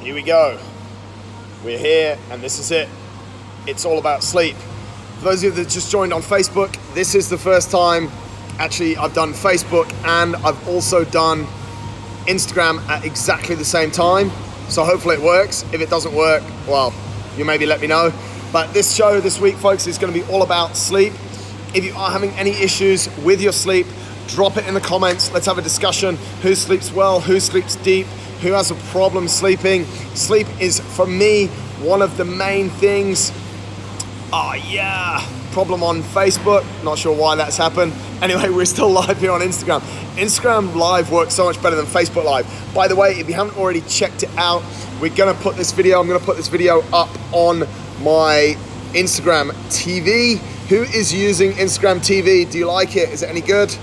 here we go. We're here, and this is it. It's all about sleep. For those of you that just joined on Facebook, this is the first time actually I've done Facebook and I've also done Instagram at exactly the same time. So hopefully it works. If it doesn't work, well, you maybe let me know. But this show this week, folks, is going to be all about sleep. If you are having any issues with your sleep, drop it in the comments. Let's have a discussion. Who sleeps well? Who sleeps deep? Who has a problem sleeping? Sleep is, for me, one of the main things. Oh, yeah. Problem on Facebook. Not sure why that's happened. Anyway, we're still live here on Instagram. Instagram Live works so much better than Facebook Live. By the way, if you haven't already checked it out, we're gonna put this video, I'm gonna put this video up on my Instagram TV. Who is using Instagram TV? Do you like it? Is it any good?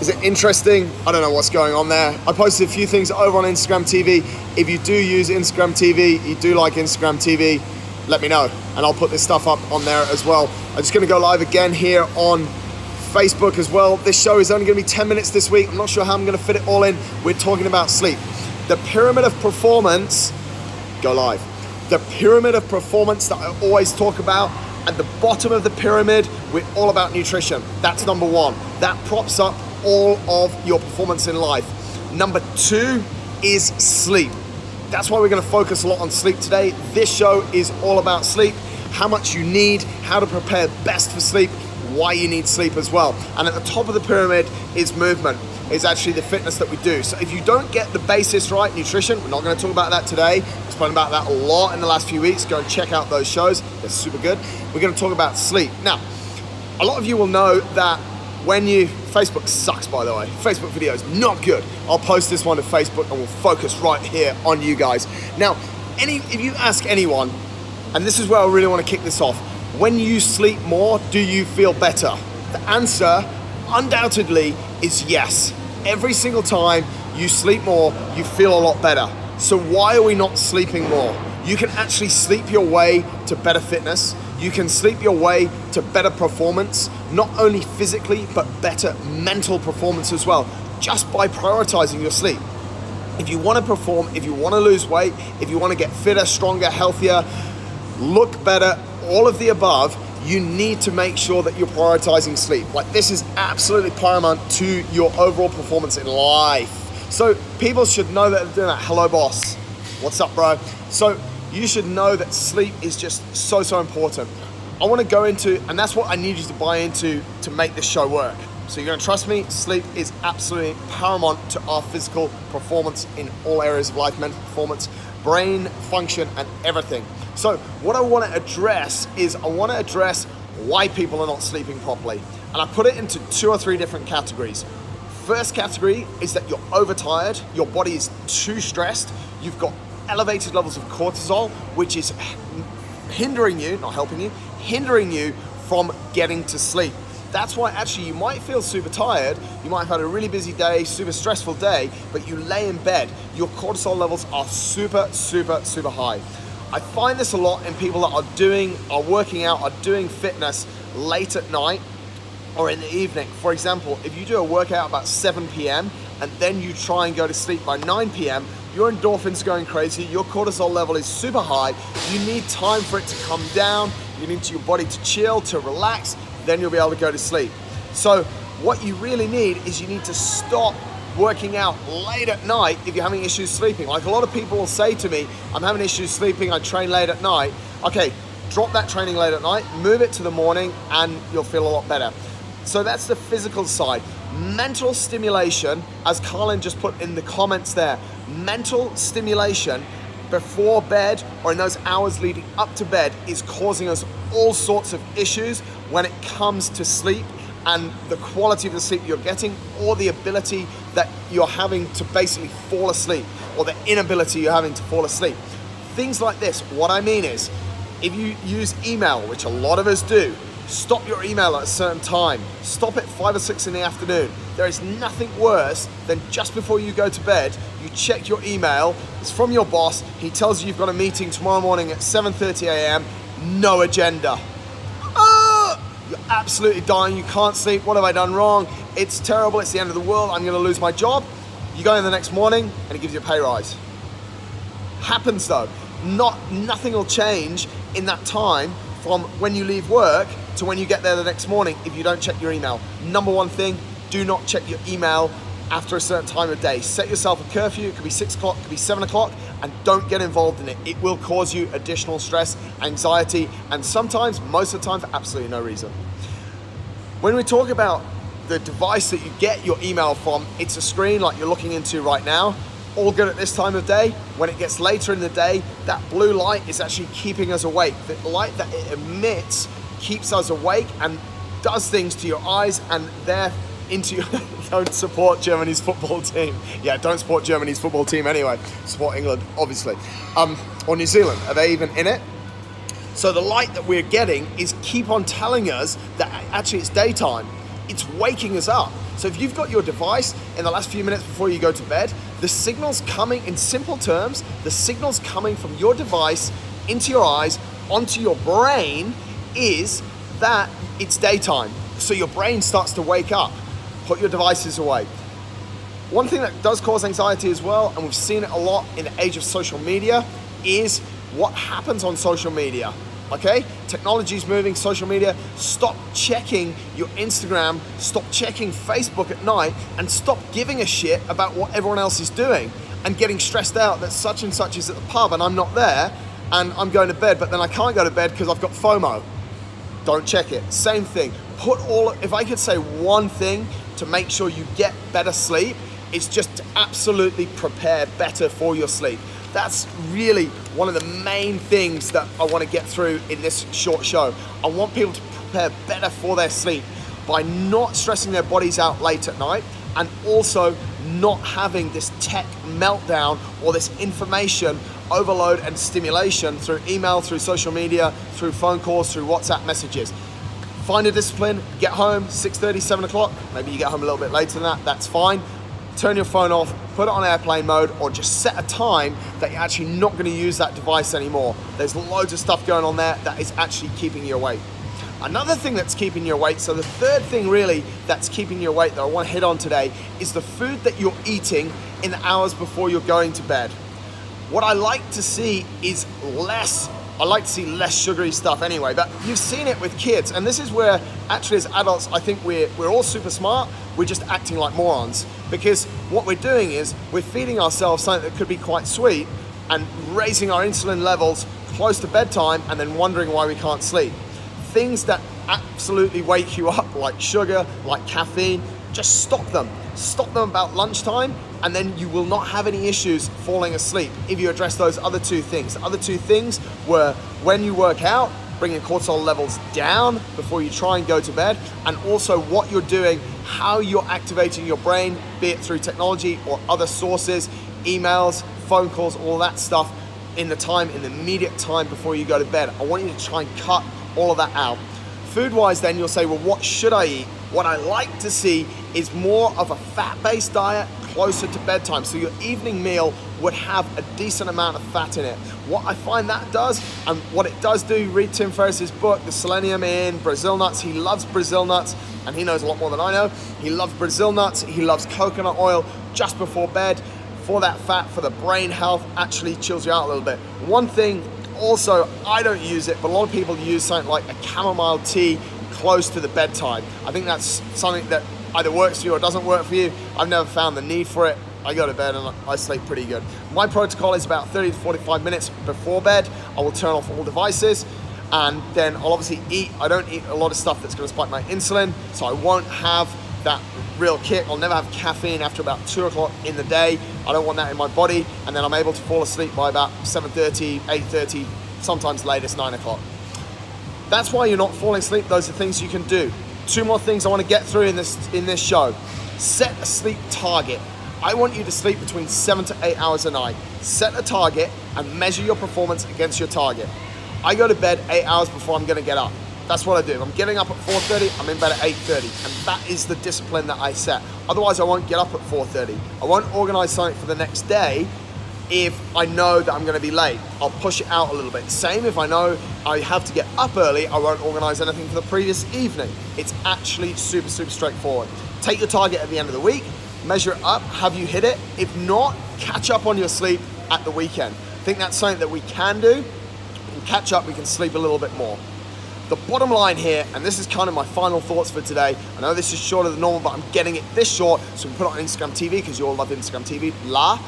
Is it interesting? I don't know what's going on there. I posted a few things over on Instagram TV. If you do use Instagram TV, you do like Instagram TV, let me know and I'll put this stuff up on there as well. I'm just gonna go live again here on Facebook as well. This show is only gonna be 10 minutes this week. I'm not sure how I'm gonna fit it all in. We're talking about sleep. The pyramid of performance, go live. The pyramid of performance that I always talk about, at the bottom of the pyramid, we're all about nutrition. That's number one. That props up all of your performance in life. Number two is sleep. That's why we're gonna focus a lot on sleep today. This show is all about sleep, how much you need, how to prepare best for sleep, why you need sleep as well. And at the top of the pyramid is movement, is actually the fitness that we do. So if you don't get the basis right, nutrition, we're not gonna talk about that today. We've spoken about that a lot in the last few weeks. Go and check out those shows, they're super good. We're gonna talk about sleep. Now, a lot of you will know that when you Facebook sucks by the way. Facebook videos not good. I'll post this one to Facebook and we'll focus right here on you guys. Now any if you ask anyone and this is where I really want to kick this off when you sleep more do you feel better? The answer undoubtedly is yes. Every single time you sleep more you feel a lot better. So why are we not sleeping more? You can actually sleep your way to better fitness you can sleep your way to better performance, not only physically, but better mental performance as well, just by prioritizing your sleep. If you want to perform, if you want to lose weight, if you want to get fitter, stronger, healthier, look better, all of the above, you need to make sure that you're prioritizing sleep. Like this is absolutely paramount to your overall performance in life. So people should know that they're doing that. Hello, boss. What's up, bro? So you should know that sleep is just so, so important. I wanna go into, and that's what I need you to buy into to make this show work. So you're gonna trust me, sleep is absolutely paramount to our physical performance in all areas of life, mental performance, brain function, and everything. So what I wanna address is I wanna address why people are not sleeping properly. And I put it into two or three different categories. First category is that you're overtired, your body is too stressed, you've got elevated levels of cortisol, which is hindering you, not helping you, hindering you from getting to sleep. That's why actually you might feel super tired, you might have had a really busy day, super stressful day, but you lay in bed, your cortisol levels are super, super, super high. I find this a lot in people that are doing, are working out, are doing fitness late at night or in the evening. For example, if you do a workout about 7 p.m. and then you try and go to sleep by 9 p.m., your endorphins going crazy, your cortisol level is super high, you need time for it to come down, you need your body to chill, to relax, then you'll be able to go to sleep. So what you really need is you need to stop working out late at night if you're having issues sleeping. Like a lot of people will say to me, I'm having issues sleeping, I train late at night. Okay, drop that training late at night, move it to the morning, and you'll feel a lot better. So that's the physical side. Mental stimulation, as Carlin just put in the comments there, mental stimulation before bed or in those hours leading up to bed is causing us all sorts of issues when it comes to sleep and the quality of the sleep you're getting or the ability that you're having to basically fall asleep or the inability you're having to fall asleep. Things like this, what I mean is, if you use email, which a lot of us do, Stop your email at a certain time. Stop at five or six in the afternoon. There is nothing worse than just before you go to bed, you check your email, it's from your boss, he tells you you've got a meeting tomorrow morning at 7.30 a.m., no agenda. Ah! You're absolutely dying, you can't sleep, what have I done wrong? It's terrible, it's the end of the world, I'm gonna lose my job. You go in the next morning and it gives you a pay rise. happens though. Not nothing will change in that time from when you leave work to when you get there the next morning if you don't check your email. Number one thing, do not check your email after a certain time of day. Set yourself a curfew, it could be six o'clock, it could be seven o'clock, and don't get involved in it. It will cause you additional stress, anxiety, and sometimes, most of the time, for absolutely no reason. When we talk about the device that you get your email from, it's a screen like you're looking into right now. All good at this time of day. When it gets later in the day, that blue light is actually keeping us awake. The light that it emits keeps us awake and does things to your eyes and there into your, don't support Germany's football team. Yeah, don't support Germany's football team anyway. Support England, obviously. Um, or New Zealand. Are they even in it? So the light that we're getting is keep on telling us that actually it's daytime. It's waking us up. So if you've got your device in the last few minutes before you go to bed, the signal's coming in simple terms, the signal's coming from your device into your eyes, onto your brain is that it's daytime. So your brain starts to wake up. Put your devices away. One thing that does cause anxiety as well, and we've seen it a lot in the age of social media, is what happens on social media. Okay? Technology is moving, social media. Stop checking your Instagram, stop checking Facebook at night, and stop giving a shit about what everyone else is doing and getting stressed out that such and such is at the pub and I'm not there and I'm going to bed, but then I can't go to bed because I've got FOMO. Don't check it. Same thing. Put all, if I could say one thing to make sure you get better sleep, it's just to absolutely prepare better for your sleep. That's really one of the main things that I want to get through in this short show. I want people to prepare better for their sleep by not stressing their bodies out late at night and also not having this tech meltdown or this information overload and stimulation through email, through social media, through phone calls, through WhatsApp messages. Find a discipline, get home 6.30, 7 o'clock, maybe you get home a little bit later than that, that's fine turn your phone off, put it on airplane mode, or just set a time that you're actually not going to use that device anymore. There's loads of stuff going on there that is actually keeping you awake. Another thing that's keeping you awake, so the third thing really that's keeping you awake that I want to hit on today is the food that you're eating in the hours before you're going to bed. What I like to see is less I like to see less sugary stuff anyway, but you've seen it with kids, and this is where actually as adults, I think we're, we're all super smart, we're just acting like morons. Because what we're doing is we're feeding ourselves something that could be quite sweet and raising our insulin levels close to bedtime and then wondering why we can't sleep. Things that absolutely wake you up, like sugar, like caffeine, just stop them. Stop them about lunchtime and then you will not have any issues falling asleep if you address those other two things. The other two things were when you work out, bringing cortisol levels down before you try and go to bed, and also what you're doing, how you're activating your brain, be it through technology or other sources, emails, phone calls, all that stuff in the time, in the immediate time before you go to bed. I want you to try and cut all of that out. Food wise, then you'll say, well, what should I eat? What I like to see is more of a fat based diet closer to bedtime. So your evening meal would have a decent amount of fat in it. What I find that does, and what it does do, read Tim Ferriss's book, The Selenium in Brazil Nuts. He loves Brazil nuts, and he knows a lot more than I know. He loves Brazil nuts, he loves coconut oil just before bed for that fat, for the brain health, actually chills you out a little bit. One thing also, I don't use it, but a lot of people use something like a chamomile tea close to the bedtime. I think that's something that either works for you or doesn't work for you. I've never found the need for it. I go to bed and I sleep pretty good. My protocol is about 30 to 45 minutes before bed. I will turn off all devices and then I'll obviously eat. I don't eat a lot of stuff that's gonna spike my insulin, so I won't have that real kick. I'll never have caffeine after about two o'clock in the day. I don't want that in my body. And then I'm able to fall asleep by about 7.30, 8.30, sometimes latest nine o'clock. That's why you're not falling asleep. Those are things you can do. Two more things I want to get through in this in this show. Set a sleep target. I want you to sleep between seven to eight hours a night. Set a target and measure your performance against your target. I go to bed eight hours before I'm going to get up. That's what I do. I'm getting up at 4.30, I'm in bed at 8.30. And that is the discipline that I set. Otherwise, I won't get up at 4.30. I won't organize something for the next day if I know that I'm going to be late. I'll push it out a little bit. Same if I know I have to get up early, I won't organize anything for the previous evening. It's actually super, super straightforward. Take your target at the end of the week, measure it up, have you hit it? If not, catch up on your sleep at the weekend. I think that's something that we can do. We can catch up, we can sleep a little bit more. The bottom line here, and this is kind of my final thoughts for today. I know this is shorter than normal, but I'm getting it this short, so we put it on Instagram TV because you all love Instagram TV. La.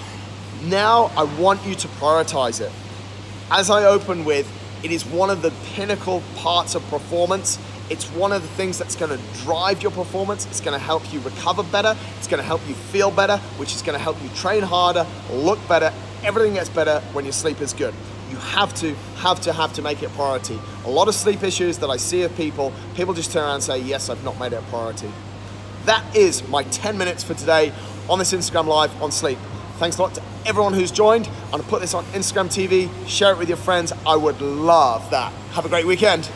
Now I want you to prioritize it. As I open with, it is one of the pinnacle parts of performance. It's one of the things that's going to drive your performance. It's going to help you recover better. It's going to help you feel better, which is going to help you train harder, look better. Everything gets better when your sleep is good you have to, have to, have to make it a priority. A lot of sleep issues that I see of people, people just turn around and say, yes, I've not made it a priority. That is my 10 minutes for today on this Instagram Live on sleep. Thanks a lot to everyone who's joined. I'm gonna put this on Instagram TV, share it with your friends. I would love that. Have a great weekend.